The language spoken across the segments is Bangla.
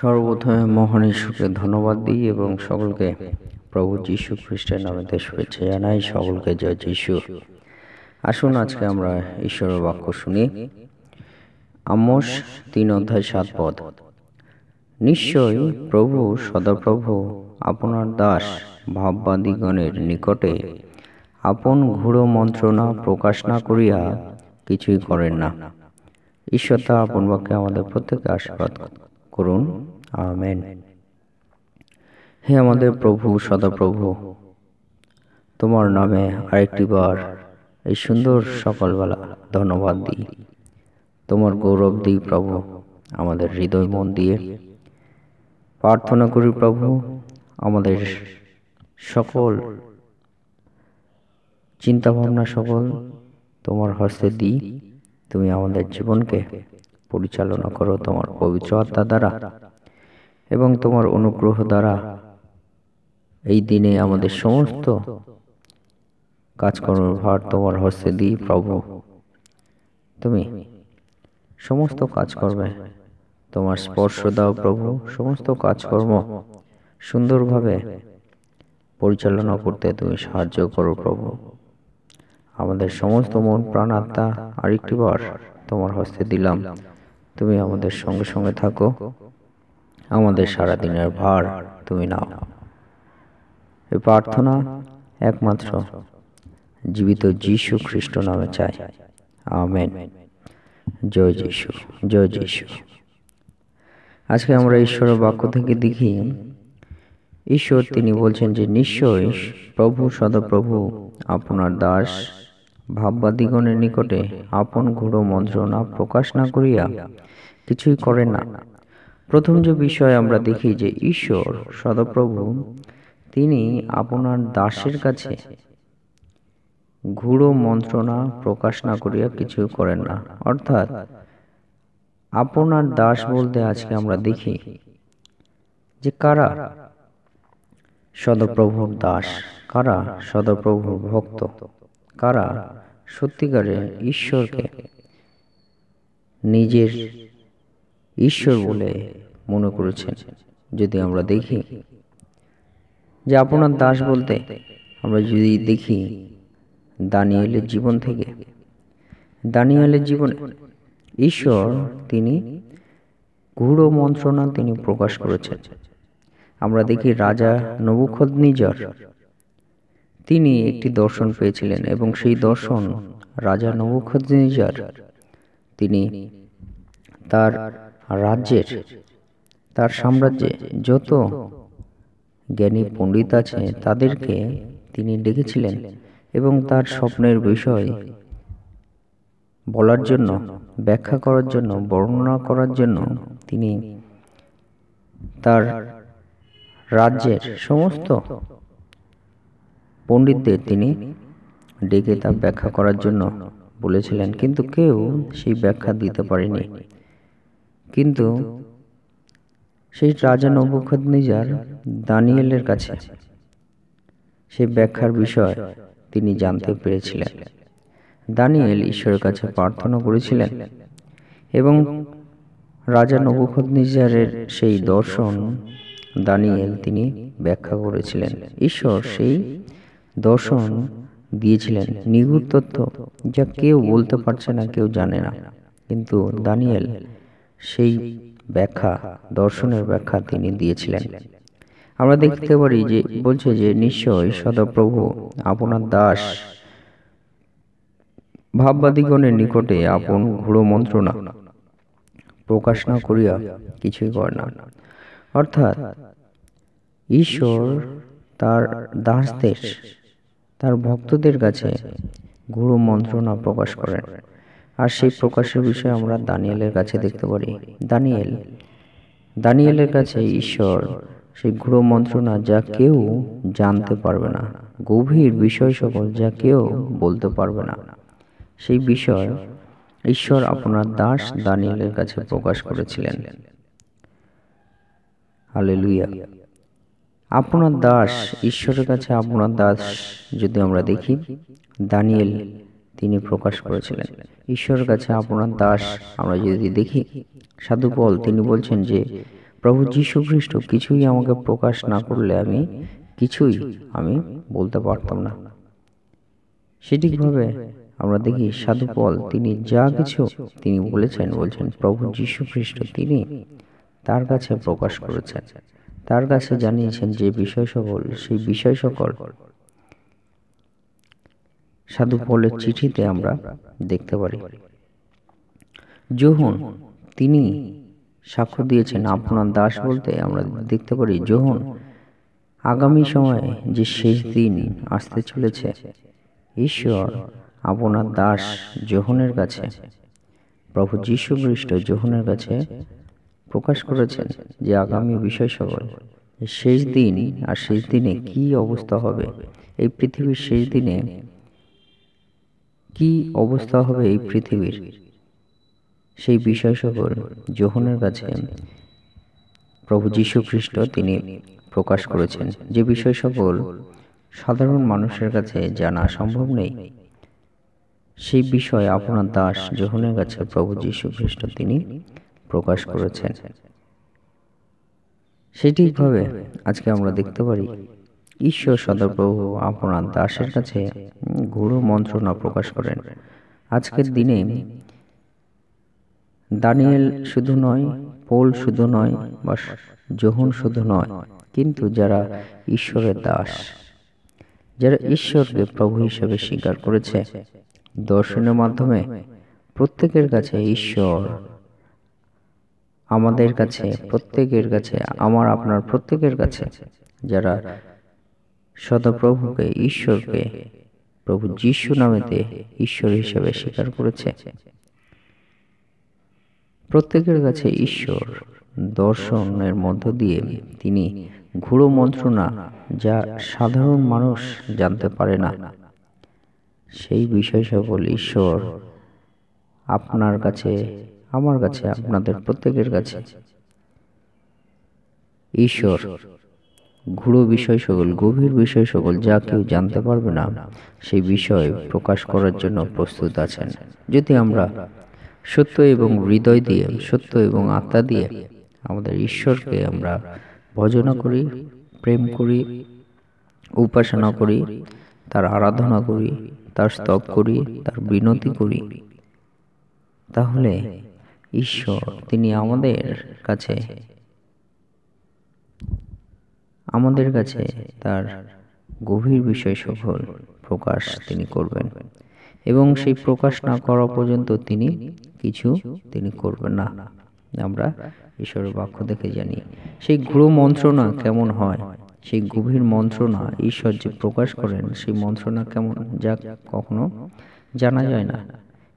সর্বপ্রথমে মহান ঈশ্বরকে ধন্যবাদ দিই এবং সকলকে প্রভু যীশু খ্রিস্টের নামে শুভেচ্ছা জানাই সকলকে জয় যীশু। আসুন আজকে আমরা ঈশ্বরের বাক্য শুনি। আমস তিন অধ্যায় সাত পদ। নিশ্চয় প্রভু সদাপ্রভু আপনার দাস ভাববাদীগণের নিকটে আপন ঘুড়ো মন্ত্রণা প্রকাশ না করিয়া কিছুই করেন না। ঈশ্বর তা আপন বাক্যে আমাদের প্রত্যেকে আশীর্বাদ করুন। আমেন। হে আমাদের প্রভু, সদাপ্রভু, তোমার নামে আরেকটি বার এই সুন্দর সকালবেলা ধন্যবাদ দিই। তোমার গৌরব দিই প্রভু, আমাদের হৃদয় মন দিয়ে। প্রার্থনা করি প্রভু, আমাদের সকল চিন্তাভাবনা সকল তোমার হস্তে দিই। তুমি আমাদের জীবনকে পরিচালনা করো তোমার পবিত্র আত্মা দ্বারা এবং তোমার অনুগ্রহ দ্বারা। এই দিনে আমাদের সমস্ত কাজকর্মের ভার তোমার হস্তে দিই প্রভু। তুমি সমস্ত কাজ করবে তোমার স্পর্শ দাও প্রভু। সমস্ত কাজকর্ম সুন্দরভাবে পরিচালনা করতে তুমি সাহায্য করো প্রভু। আমাদের সমস্ত মন প্রাণ আত্মা আরেকটি বার তোমার হস্তে দিলাম। তুমি আমাদের সঙ্গে সঙ্গে থাকো। আমাদের সারা দিনের ভার তুমি নাও। এই প্রার্থনা একমাত্র জীবিত যীশু খ্রিস্ট নামে চাই। আমেন। জয় যীশু জয় যীশু। আজকে আমরা ঈশ্বরের বাক্য থেকে দেখি ঈশ্বর তিনি বলছেন যে নিশ্চয় প্রভু সদপ্রভু আপনার দাস ভাববাদীগণের নিকটে আপন ঘোড়ো মন্ত্রণা প্রকাশ না করিয়া কিছুই করেন না। প্রথম যে বিষয় আমরা দেখি যে ঈশ্বর সদপ্রভু তিনি আপনার দাসের কাছে ঘুড়ো মন্ত্রণা প্রকাশ না করিয়া কিছু করেন না। অর্থাৎ আপনার দাস বলতে আজকে আমরা দেখি যে কারা? সদপ্রভুর দাস। কারা? সদপ্রভুর ভক্ত। কারা? সত্যিকারে ঈশ্বরকে নিজের ঈশ্বর বলে মনে করেছেন, যদি আমরা দেখি। যে আপনার দাস বলতে আমরা যদি দেখি দানিয়েলের জীবন থেকে, দানিয়েলের জীবন ঈশ্বর তিনি গূঢ় মন্ত্রণা তিনি প্রকাশ করেছেন। আমরা দেখি রাজা নবুখদ নিজর তিনি একটি দর্শন পেয়েছিলেন এবং সেই দর্শন রাজা নবুখদ তিনি তার রাজ্যের, তার সাম্রাজ্যে যত জ্ঞানী পণ্ডিত আছে তাদেরকে তিনি ডেকেছিলেন এবং তার স্বপ্নের বিষয় বলার জন্য, ব্যাখ্যা করার জন্য, বর্ণনা করার জন্য তিনি তার রাজ্যের সমস্ত পণ্ডিতদের তিনি ডেকে তা ব্যাখ্যা করার জন্য বলেছিলেন, কিন্তু কেউ সেই ব্যাখ্যা দিতে পারেনি। কিন্তু সেই রাজা নবুখনিজার দানিয়েলের কাছে সেই ব্যাখ্যার বিষয় তিনি জানতে পেরেছিলেন। দানিয়েল ঈশ্বরের কাছে প্রার্থনা করেছিলেন এবং রাজা নবুখনিজারের সেই দর্শন দানিয়েল তিনি ব্যাখ্যা করেছিলেন। ঈশ্বর সেই দর্শন দিয়েছিলেন। নিগুড় তথ্য যা কেউ বলতে পারছে না কেউ জানে না। কিন্তু দানিয়েল সেই ব্যাখ্যা দর্শনের ব্যাখ্যা তিনি দিয়েছিলেন। আমরা দেখতে পারি যে বলছে যে নিশ্চয় সদাপ্রভু আপনার দাস ভাববাদীগণের নিকটে আপন ঘুড়ো মন্ত্রণা প্রকাশ না করিয়া কিছুই করে না। অর্থাৎ ঈশ্বর তার দাসদের তার ভক্তদের কাছে গুরু মন্ত্রণা প্রকাশ করেন। আর সেই প্রকাশের বিষয়ে আমরা দানিয়েলের কাছে দেখতে পারি। দানিয়েল, দানিয়েলের কাছে ঈশ্বর, সেই গুরু মন্ত্রণা যা কেউ জানতে পারবে না, গভীর বিষয় সকল যা কেউ বলতে পারবে না। সেই বিষয় ঈশ্বর আপনার দাস দানিয়েলের কাছে প্রকাশ করেছিলেন। হালেলুয়া। আপনার দাস, ঈশ্বরের কাছে আপনার দাস যদি আমরা দেখি, দানিয়েল তিনি প্রকাশ করেছিলেন। ঈশ্বরের কাছে আপনার দাস আমরা যদি দেখি সাধুপল তিনি বলছেন যে, প্রভু যীশু খ্রিস্ট কিছুই আমাকে প্রকাশ না করলে আমি কিছুই আমি বলতে পারতাম না। সেটিকভাবে আমরা দেখি সাধুপল তিনি যা কিছু তিনি বলেছেন, বলছেন, প্রভু যীশু খ্রিস্ট তিনি তার কাছে প্রকাশ করেছেন। তার কাছে জানিয়েছেন যে বিষয় সকল, সেই বিষয় সকল সাধু পলের চিঠিতে আমরা দেখতে পারি। যোহন তিনি সাক্ষ্য দিয়েছেন, আপনার দাস বলতে আমরা দেখতে পারি যোহন আগামী সময়ে যে শেষ দিন আসতে চলেছে, ঈশ্বর আপনার দাস যোহনের কাছে, প্রভু যীশু খ্রিস্ট যোহনের কাছে প্রকাশ করেছেন যে আগামী বিষয় সকল শেষ দিন আর শেষ দিনে কি অবস্থা হবে? এই পৃথিবীর শেষ দিনে কি অবস্থা হবে এই পৃথিবীর? সেই বিষয় সকল যোহনের কাছে প্রভু যীশু খ্রিস্ট তিনি প্রকাশ করেছেন যে বিষয় সকল সাধারণ মানুষের কাছে জানা সম্ভব নেই। সেই বিষয় আপনার দাস যোহনের কাছে প্রভু যীশু খ্রিস্ট তিনি প্রকাশ করেছেন সেটিভাবে আজকে আমরা দেখতে পারি ঈশ্বর সদাপ্রভু আপনার দাসের কাছে গুরু মন্ত্রণা প্রকাশ করেন। আজকের দিনে দানিয়েল শুধু নয় পোল শুধু নয় বা যোহন শুধু নয় কিন্তু যারা ঈশ্বরের দাস যারা ঈশ্বরকে প্রভু হিসেবে স্বীকার করেছে। দর্শনের মাধ্যমে প্রত্যেকের কাছে ঈশ্বর আমাদের কাছে প্রত্যেকের কাছে আমার আপনার প্রত্যেকের কাছে যারা সদপ্রভুকে ঈশ্বরকে প্রভু যিশু নামেতে ঈশ্বর হিসেবে স্বীকার করেছে। প্রত্যেকের কাছে ঈশ্বর দর্শনের মধ্য দিয়ে তিনি ঘুরো মন্ত্রণা যা সাধারণ মানুষ জানতে পারে না। সেই বিষয় সকল ঈশ্বর আপনার কাছে আমার কাছে আপনাদের প্রত্যেকের কাছে। ঈশ্বর ঘুরো বিষয় সকল গভীর বিষয় সকল যা কেউ জানতে পারবে না সেই বিষয় প্রকাশ করার জন্য প্রস্তুত আছেন। যদি আমরা সত্য এবং হৃদয় দিয়ে সত্য এবং আত্মা দিয়ে আমাদের ঈশ্বরকে আমরা ভজনা করি প্রেম করি উপাসনা করি তার আরাধনা করি তার স্তব করি তার বিনতি করি। তাহলে ঈশ্বর, তিনি আমাদের কাছে। আমাদের কাছে তার গভীর বিষয় সকল প্রকাশ তিনি করবেন। এবং সেই প্রকাশ না করা পর্যন্ত তিনি কিছু তিনি করবেন না। আমরা ঈশ্বরের বাক্য দেখে জানি, সেই গ্রহ মন্ত্রণা কেমন হয়? সেই গভীর মন্ত্রণা ঈশ্বর যে প্রকাশ করেন, সেই মন্ত্রণা কেমন, যা কখনো জানা যায় না।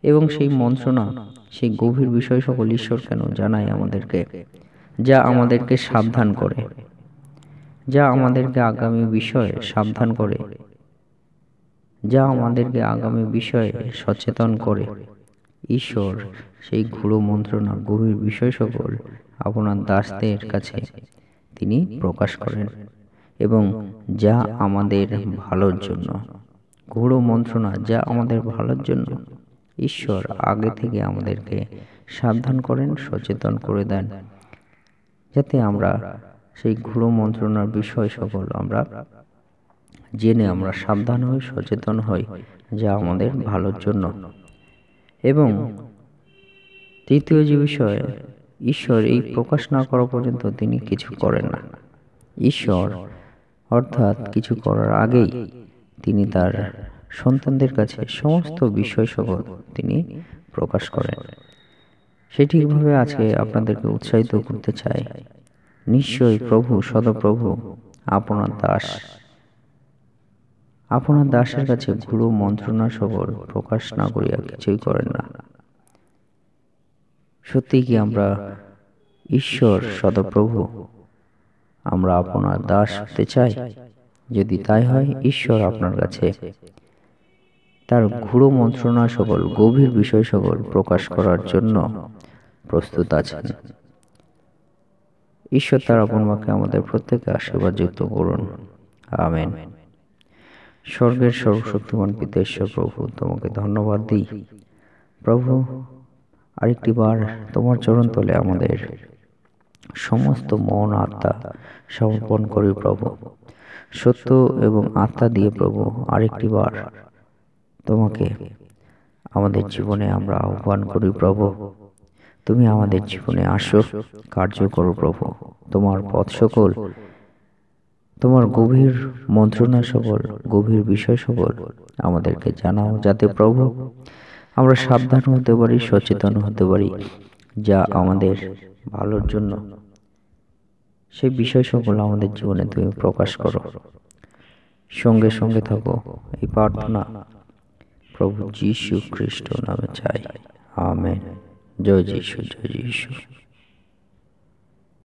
এবং সেই মন্ত্রণা সেই গভীর বিষয় সকল ঈশ্বর কেন জানায় আমাদেরকে যা আমাদেরকে সাবধান করে যা আমাদেরকে আগামী বিষয়ে সাবধান করে যা আমাদেরকে আগামী বিষয়ে সচেতন করে। ঈশ্বর সেই ঘুরো মন্ত্রণা গভীর বিষয় সকল আপনার দাসদের কাছে তিনি প্রকাশ করেন এবং যা আমাদের ভালোর জন্য ঘুরো মন্ত্রণা যা আমাদের ভালোর জন্য ঈশ্বর আগে থেকে আমাদেরকে সাবধান করেন সচেতন করে দেন। যাতে আমরা সেই ঘুরো মন্ত্রণার বিষয় সকল আমরা জেনে আমরা সাবধান হই সচেতন হই যা আমাদের ভালোর জন্য। এবং তৃতীয় যে বিষয় ঈশ্বর এই প্রকাশ না করা পর্যন্ত তিনি কিছু করেন না। ঈশ্বর অর্থাৎ কিছু করার আগেই তিনি তার সন্তানদের কাছে সমস্ত বিষয় সকল তিনি প্রকাশ করেন। সেটিভাবে আজকে আপনাদেরকে উৎসাহিত করতে চাই নিশ্চয়ই প্রভু সদপ্রভু আপনার দাস। আপনার দাসের কাছে গুরু মন্ত্রণা সকল প্রকাশ না করিয়া কিছুই করেন না। সত্যি কি আমরা ঈশ্বর সদপ্রভু? আমরা আপনার দাস হতে চাই। যদি তাই হয় ঈশ্বর আপনার কাছে তার ঘুরো মন্ত্রণা সকল গভীর বিষয় সকল প্রকাশ করার জন্য প্রস্তুত আছেন। ঈশ্বর তার আপন মাকে আমাদের প্রত্যেকে আশীর্বাদ যুক্ত করুন। আমেন। স্বর্গের সর্বশক্তিমান পিতেশ্বর প্রভু তোমাকে ধন্যবাদ দিই। প্রভু আরেকটি বার তোমার চরণ তলে আমাদের সমস্ত মন আত্মা সমর্পণ করি প্রভু। সত্য এবং আত্মা দিয়ে প্রভু আরেকটি বার। তোমাকে। আমাদের জীবনে আমরা আহ্বান করি প্রভু। তুমি আমাদের জীবনে আসো কার্য করো প্রভু। তোমার পথ সকল তোমার গভীর মন্ত্রণা সকল গভীর বিষয় সকল আমাদেরকে জানাও যাতে প্রভু আমরা সাবধান হতে পারি সচেতন হতে পারি যা আমাদের ভালোর জন্য। সেই বিষয় সকল আমাদের জীবনে তুমি প্রকাশ করো। সঙ্গে সঙ্গে থাকো এই প্রার্থনা প্রভু যীশু খ্রিস্ট নামে চাই আমেন জয় যীশু জয় যীশু